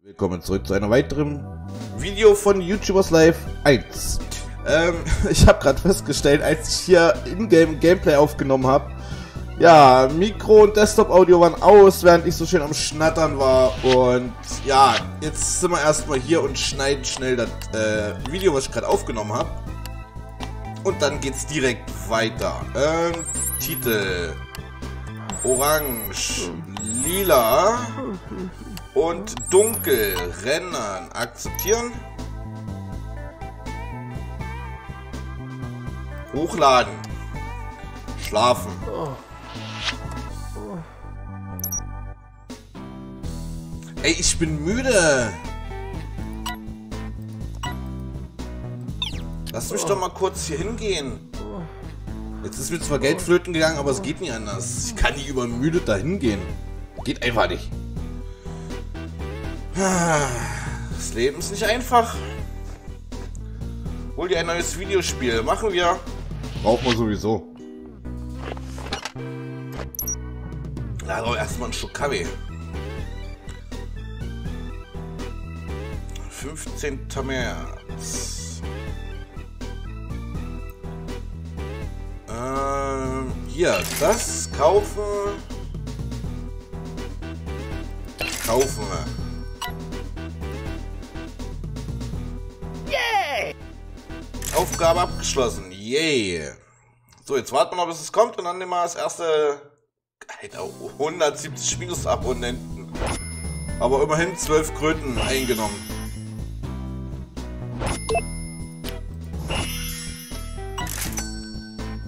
Willkommen zurück zu einem weiteren Video von YouTubers Live 1. Ähm, ich habe gerade festgestellt, als ich hier in-game Gameplay aufgenommen habe, ja, Mikro und Desktop-Audio waren aus, während ich so schön am Schnattern war. Und ja, jetzt sind wir erstmal hier und schneiden schnell das äh, Video, was ich gerade aufgenommen habe. Und dann geht's direkt weiter. Ähm, Titel. Orange, lila und dunkel. Rennen. Akzeptieren. Hochladen. Schlafen. Ey, ich bin müde. Lass mich doch mal kurz hier hingehen. Jetzt ist mir zwar Geld flöten gegangen, aber es geht nicht anders. Ich kann nicht übermüdet da hingehen. Geht einfach nicht. Das Leben ist nicht einfach. Hol dir ein neues Videospiel. Machen wir. Brauchen wir sowieso. Doch erstmal einen Schluck Kaffee. 15. März. Ähm, hier, das kaufen. Kaufen wir. Aufgabe abgeschlossen. Yay. So, jetzt warten wir noch, bis es kommt und dann nehmen wir das erste Alter, 170 Minus-Abonnenten. Aber immerhin 12 Kröten eingenommen.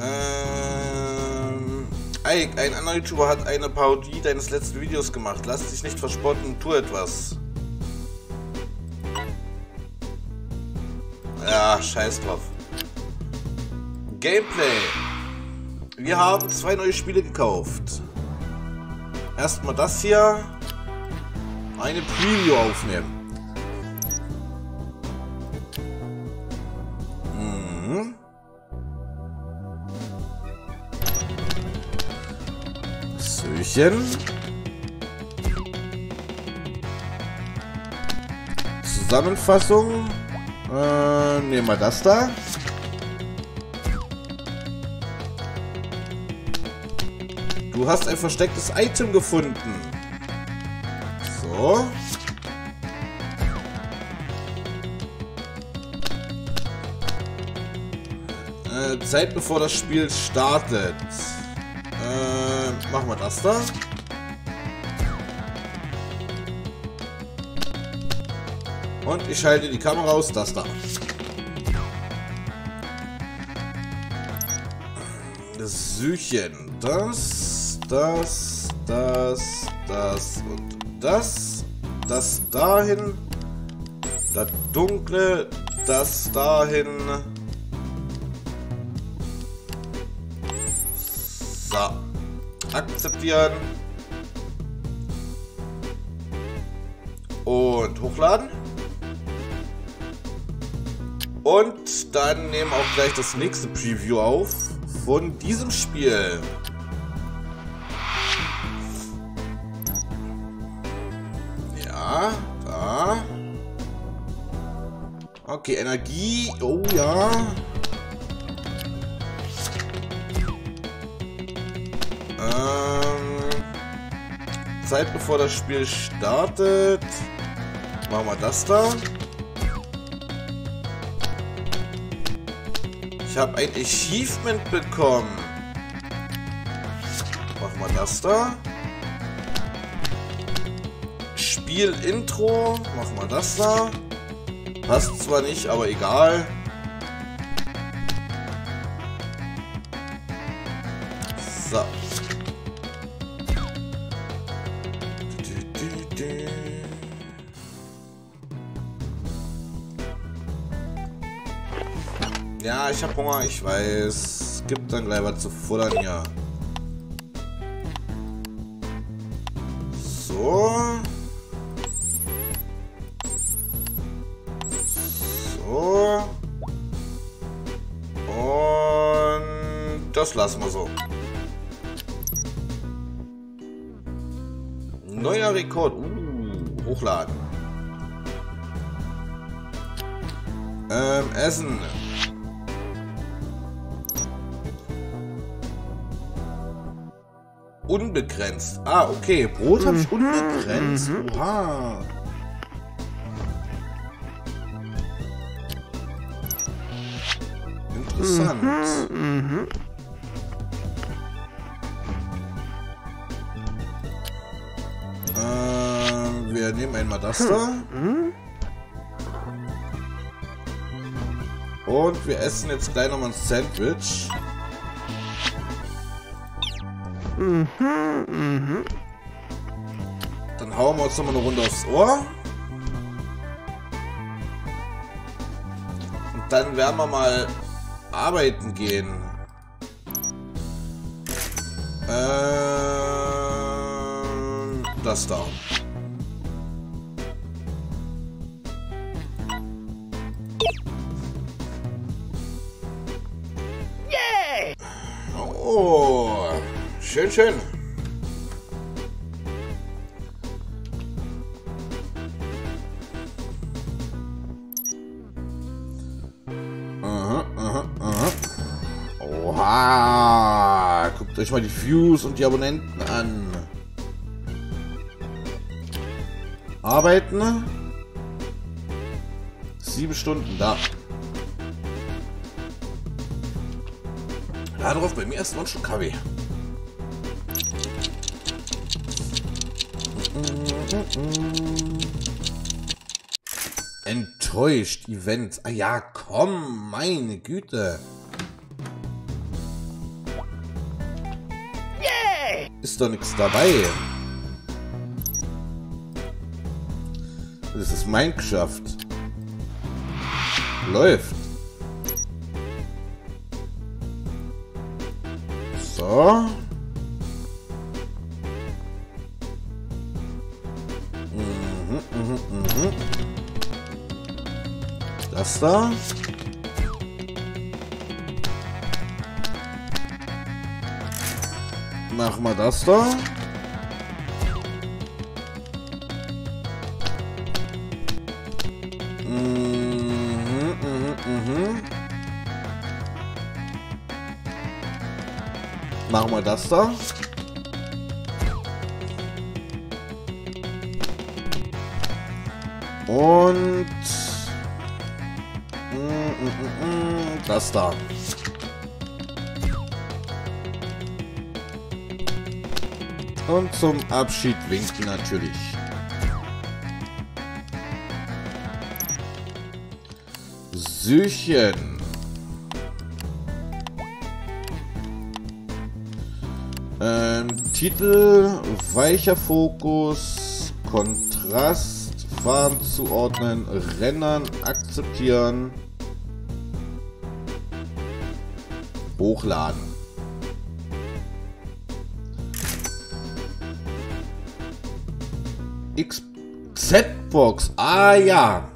Ähm, Ike, ein anderer YouTuber hat eine Parodie deines letzten Videos gemacht. Lass dich nicht verspotten, tu etwas. Ja, scheiß drauf. Gameplay. Wir haben zwei neue Spiele gekauft. Erstmal das hier. Eine Preview aufnehmen. Mhm. Söchen. Zusammenfassung. Äh, nehmen wir das da. Du hast ein verstecktes Item gefunden. So. Äh, Zeit bevor das Spiel startet. Äh, machen wir das da. Und ich schalte die Kamera aus, das da. Das Süchen. Das, das, das, das und das. Das dahin. Das Dunkle, das dahin. So. Akzeptieren. Und hochladen. Und dann nehmen wir auch gleich das nächste Preview auf von diesem Spiel. Okay, Energie. Oh ja. Ähm, Zeit bevor das Spiel startet. Machen wir das da. Ich habe ein Achievement bekommen. Machen wir das da. Spiel-Intro. Machen wir das da. Passt zwar nicht, aber egal. So. Ja, ich hab Hunger, ich weiß. Gibt dann gleich was zu futtern hier. Das lassen wir so. Neuer Rekord. Uh, hochladen. Ähm, Essen. Unbegrenzt. Ah, okay. Brot habe ich unbegrenzt. Oha. Interessant. Einmal das da. Und wir essen jetzt gleich nochmal ein Sandwich. Dann hauen wir uns nochmal eine Runde aufs Ohr. Und dann werden wir mal arbeiten gehen. Ähm, das da. Oh, schön, schön. Oha. Guckt euch mal die Views und die Abonnenten an. Arbeiten. Sieben Stunden da. Da drauf bei mir erstmal ein Schluck Kaffee. Enttäuscht, Events. Ah ja, komm, meine Güte. Ist doch nichts dabei. Das ist Minecraft. Läuft. So. Mhm, mhm, mhm. Das da. Machen wir das da. Machen wir das da. Und das da. Und zum Abschied winken natürlich. Süchen. Titel, weicher Fokus, Kontrast, Farben zuordnen, Rennern, akzeptieren, hochladen. XZ-Box, ah ja.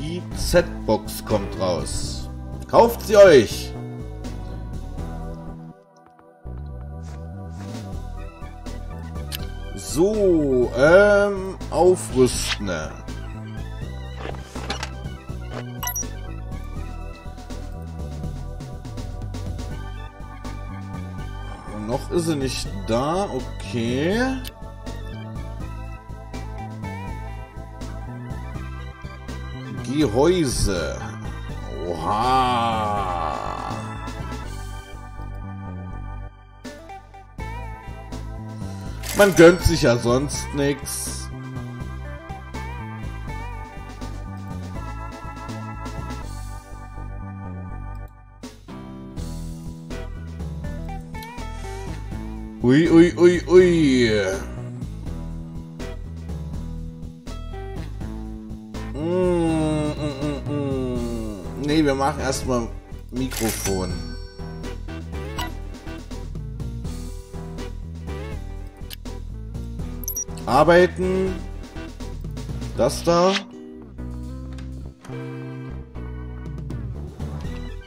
Die Z-Box kommt raus. Kauft sie euch! So, ähm, aufrüsten. Noch ist sie nicht da, okay. Gehäuse. Oha. Man gönnt sich ja sonst nichts. Ui, ui, ui, ui. Machen erstmal Mikrofon. Arbeiten. Das da.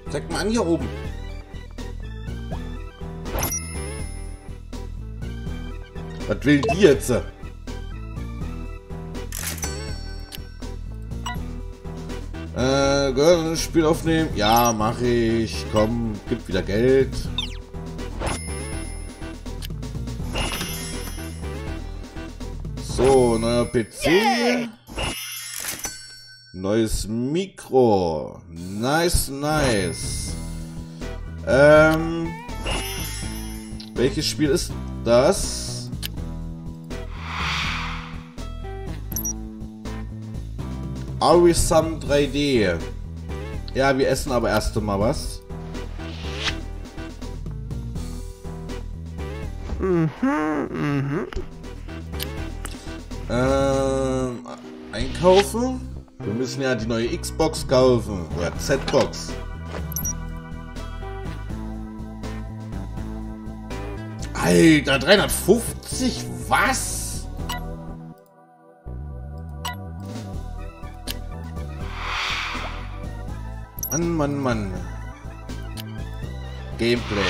Zeig mal an hier oben. Was will die jetzt? Äh, Spiel aufnehmen? Ja, mache ich. Komm, gib wieder Geld. So, neuer PC. Neues Mikro. Nice, nice. Ähm. Welches Spiel ist das? Arisam 3D. Ja, wir essen aber erst mal was. Mhm, mhm. Ähm, einkaufen. Wir müssen ja die neue Xbox kaufen. Oder Z-Box. Alter, 350? Was? Mann, Mann, Mann. Gameplay.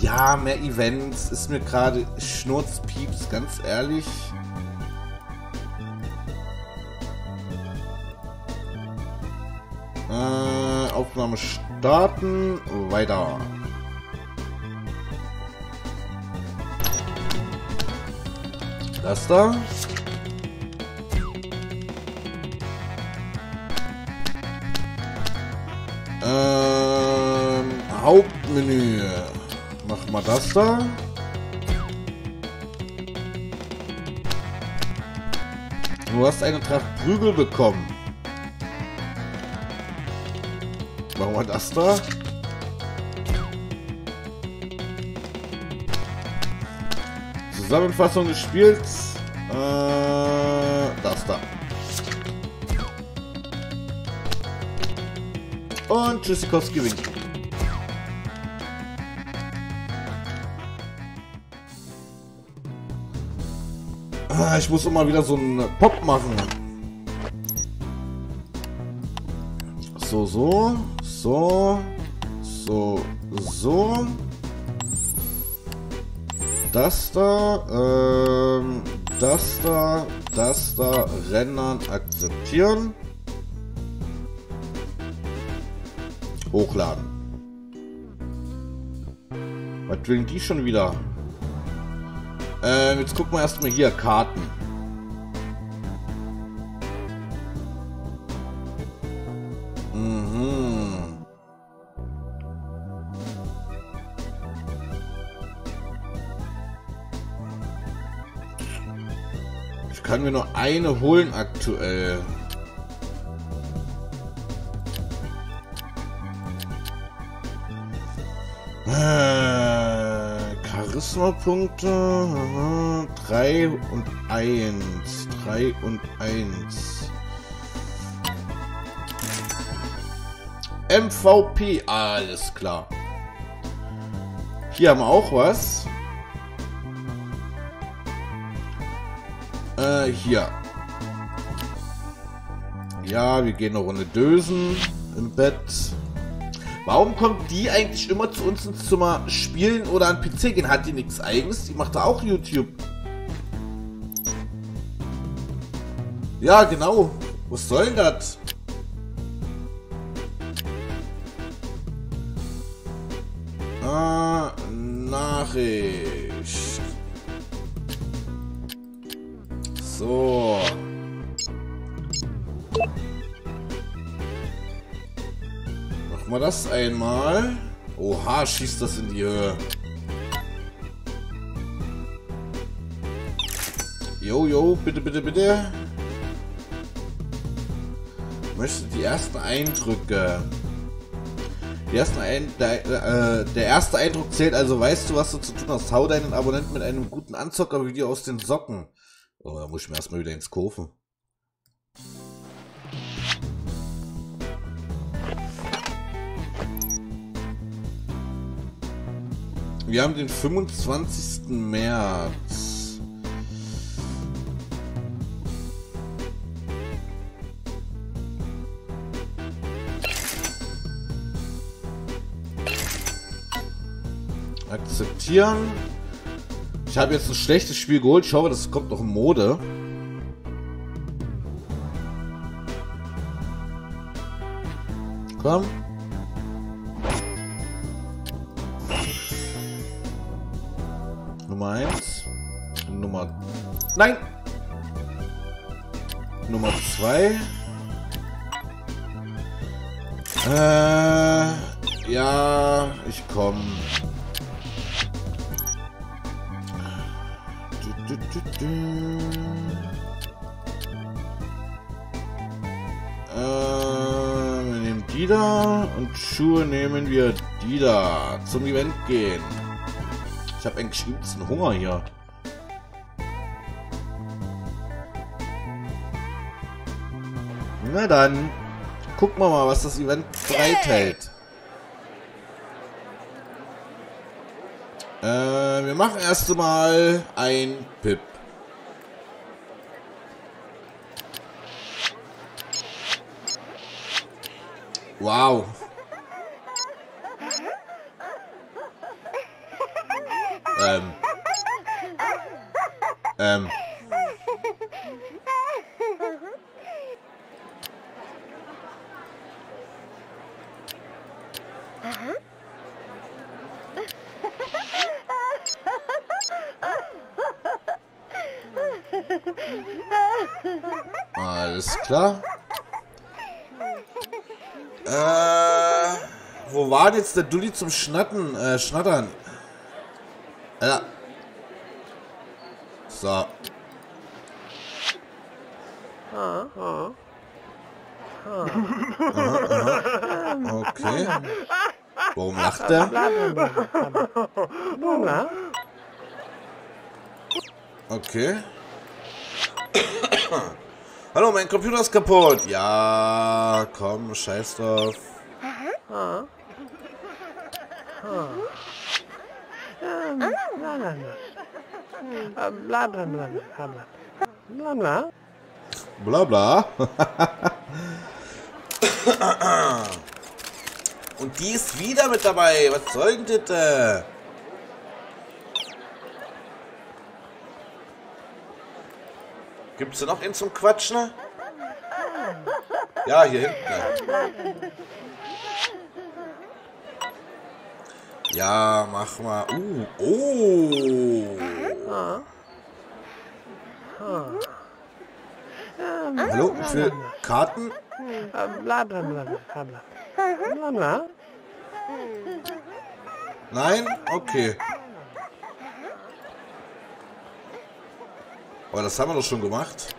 Ja, mehr Events ist mir gerade Schnurzpieps, ganz ehrlich. Äh, Aufnahme starten. Weiter. Das da. Hauptmenü. Mach mal das da. Du hast eine Tracht Prügel bekommen. Machen wir das da. Zusammenfassung des Spiels. Äh, das da. Und Tschüssikowski gewinnt. Ich muss immer wieder so einen Pop machen. So, so. So. So. So. Das da. Ähm, das da. Das da. Rendern. Akzeptieren. Hochladen. Was will die schon wieder? Ähm, jetzt gucken wir erstmal hier. Karten. kann mir nur eine holen aktuell. Äh, Charisma-Punkte. 3 und 1. 3 und 1. MVP, alles klar. Hier haben wir auch was. Äh, hier. Ja, wir gehen eine Runde dösen im Bett. Warum kommt die eigentlich immer zu uns ins Zimmer spielen oder an PC gehen? Hat die nichts eigenes? Die macht da auch YouTube. Ja, genau. Was soll denn das? Ah, Nachricht. Das einmal. Oha, schießt das in die Höhe. Jo, jo, bitte, bitte, bitte. Möchte die ersten Eindrücke. Die ersten Ein der, äh, der erste Eindruck zählt, also weißt du, was du zu tun hast. Hau deinen Abonnenten mit einem guten Anzocker-Video aus den Socken. Oh, da muss ich mir erstmal wieder ins Kurven. Wir haben den 25. März. Akzeptieren. Ich habe jetzt ein schlechtes Spiel geholt. Ich hoffe, das kommt noch in Mode. Komm. Nein! Nummer 2. Äh... Ja, ich komme. Äh, wir nehmen die da und Schuhe nehmen wir die da. Zum Event gehen. Ich habe eigentlich übelsten Hunger hier. Na dann, gucken wir mal, was das Event bereithält. Äh, wir machen erst mal ein Pip. Wow. Ähm. Ähm. Alles klar. Äh, wo war jetzt der Dulli zum Schnatten, äh, Schnattern? Ja. So. Aha, aha. Okay. Warum lacht er? Okay. Hallo, mein Computer ist kaputt. Ja, komm, scheiß drauf. Bla bla bla bla bla. Bla bla. Bla bla. Und die ist wieder mit dabei. Was soll denn das? Gibt's da noch einen zum Quatschen? Ja, hier hinten. Ja, mach mal. Uh, oh. Hallo, für Karten? Nein? Okay. Aber das haben wir doch schon gemacht.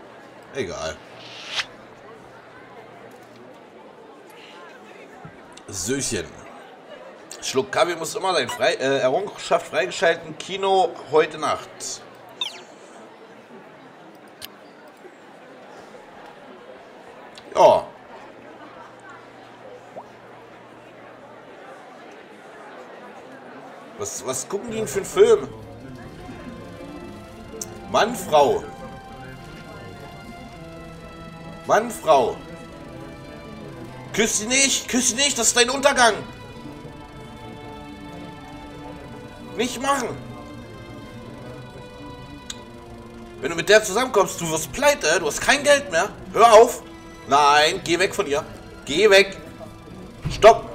Egal. Söchen. Schluck Kaffee muss immer sein. Frei, äh, Errungenschaft freigeschalten. Kino heute Nacht. Ja. Was, was gucken die denn für einen Film? Mann, Frau. Mann, Frau. Küss sie nicht, küss sie nicht, das ist dein Untergang. Nicht machen. Wenn du mit der zusammenkommst, du wirst pleite, du hast kein Geld mehr. Hör auf. Nein, geh weg von ihr. Geh weg. Stopp.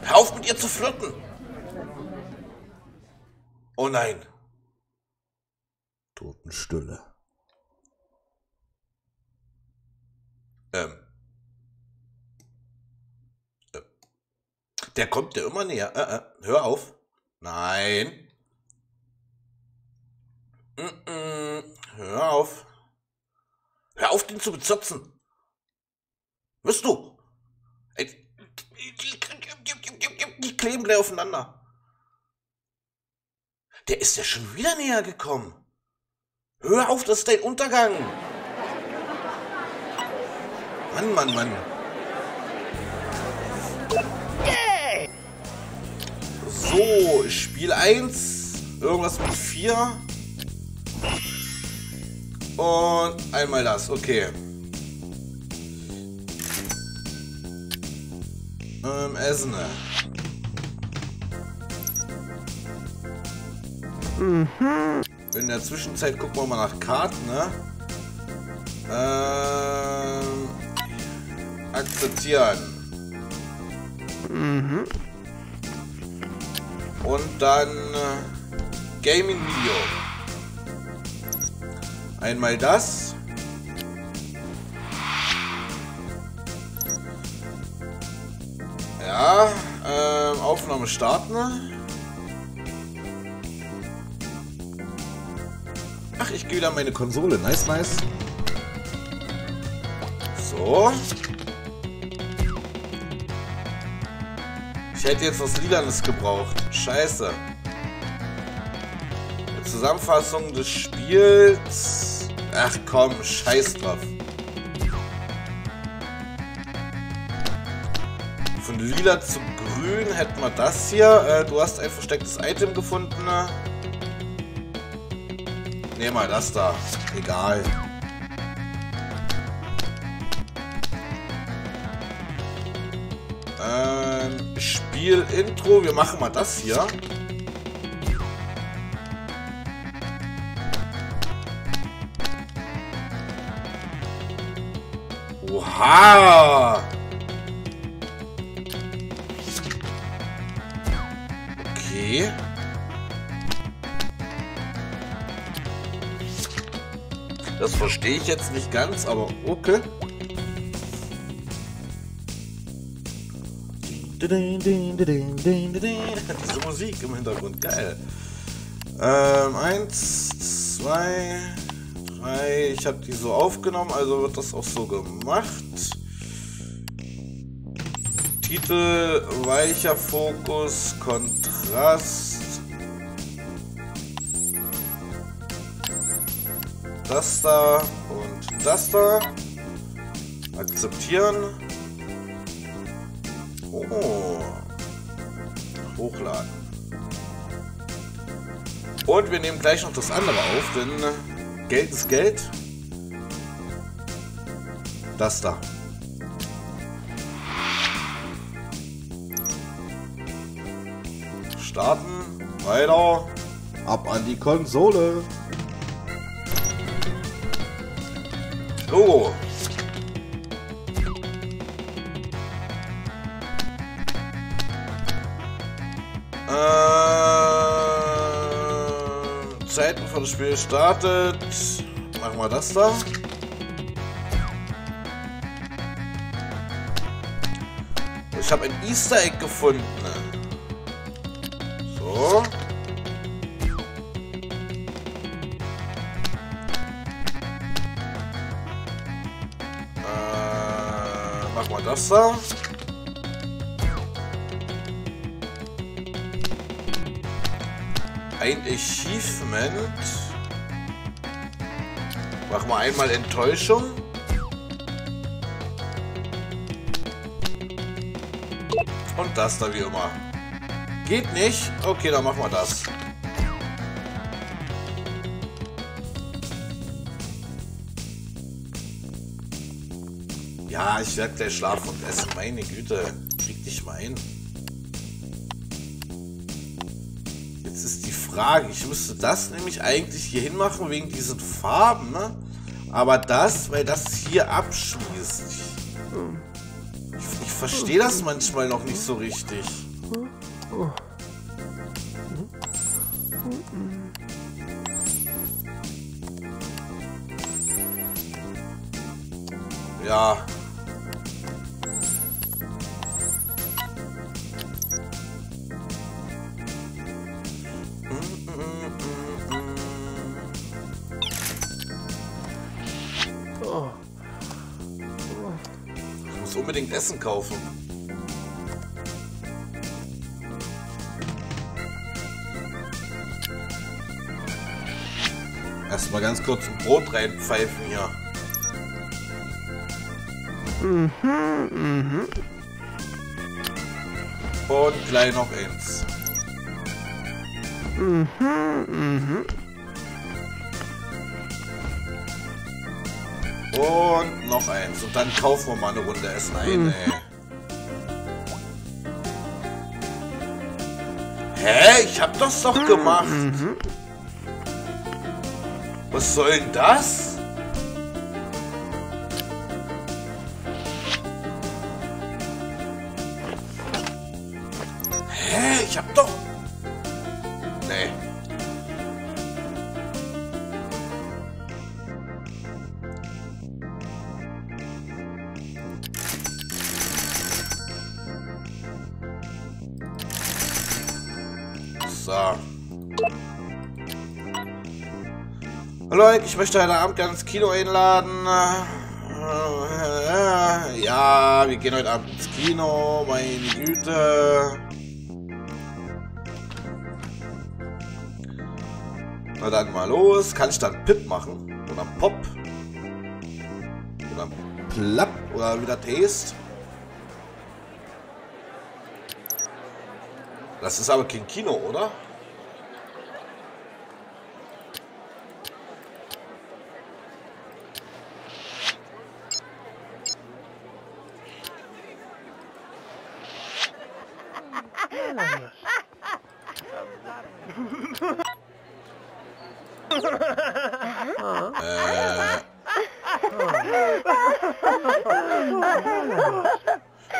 Hör auf mit ihr zu flirten. Oh nein. Totenstille. Ähm. Äh. Der kommt ja immer näher. Äh, äh. Hör auf. Nein. Mm -mm. Hör auf. Hör auf, den zu bezirzen. Wirst du. Die kleben gleich aufeinander. Der ist ja schon wieder näher gekommen. Hör auf, das ist dein Untergang! Mann, Mann, Mann. So, Spiel 1. Irgendwas mit 4. Und einmal das, okay. Ähm, Essen. Mhm. In der Zwischenzeit gucken wir mal nach Karten, ne? Ähm, akzeptieren. Und dann äh, Gaming Video. Einmal das. Ja, ähm, Aufnahme starten. Ach, ich gehe wieder an meine Konsole. Nice, nice. So. Ich hätte jetzt was Lilanes gebraucht. Scheiße. Eine Zusammenfassung des Spiels. Ach komm, scheiß drauf. Von lila zu grün hätten wir das hier. Äh, du hast ein verstecktes Item gefunden. Nehmen mal das da. Egal. Ähm, Spiel-Intro. Wir machen mal das hier. Oha! Okay. Das verstehe ich jetzt nicht ganz, aber okay. Diese Musik im Hintergrund, geil. Ähm, eins, zwei, drei. Ich habe die so aufgenommen, also wird das auch so gemacht. Titel, weicher Fokus, Kontrast. Das da und das da. Akzeptieren. Oh. Hochladen. Und wir nehmen gleich noch das andere auf, denn Geld ist Geld. Das da. Starten. Weiter. Ab an die Konsole. Logo. Äh, Zeit, bevor das Spiel startet. Machen wir das da. Ich habe ein Easter Egg gefunden. Wir das da. Ein Achievement. Machen wir einmal Enttäuschung. Und das da wie immer. Geht nicht? Okay, dann machen wir das. Ich werde gleich schlafen und essen. Meine Güte. Krieg dich mal ein. Jetzt ist die Frage. Ich müsste das nämlich eigentlich hier hinmachen wegen diesen Farben. Ne? Aber das, weil das hier abschließt. Ich, ich verstehe das manchmal noch nicht so richtig. Ja. Unbedingt Essen kaufen. Erstmal ganz kurz ein Brot reinpfeifen hier. Und gleich noch eins. Und noch eins. Und dann kaufen wir mal eine Runde Essen ein, mhm. ey. Hä? Ich hab das doch hm. gemacht. Mhm. Was soll denn das? Hallo, ich möchte heute Abend gerne ins Kino einladen. Ja, wir gehen heute Abend ins Kino. Meine Güte. Na dann mal los. Kann ich dann Pip machen? Oder Pop? Oder Plapp? Oder wieder Taste? Das ist aber kein Kino, oder?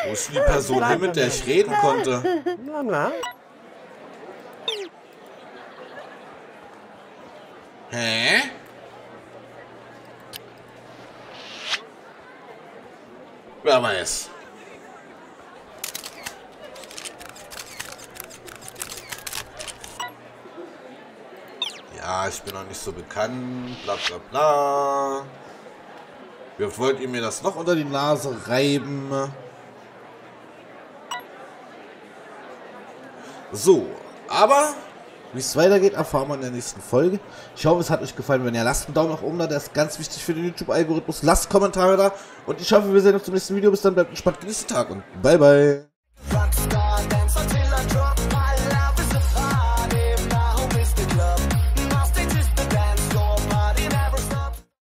Wo ist denn die Person mit der ich reden konnte? Na, na. Hä? Wer weiß. Ja, ich bin noch nicht so bekannt, bla bla bla. Wie wollt ihr mir das noch unter die Nase reiben? So, aber wie es weitergeht, erfahren wir in der nächsten Folge. Ich hoffe, es hat euch gefallen. Wenn ja, lasst einen Daumen nach oben da, der ist ganz wichtig für den YouTube-Algorithmus. Lasst Kommentare da und ich hoffe, wir sehen uns im nächsten Video. Bis dann, bleibt entspannt, genießt den Tag und bye bye.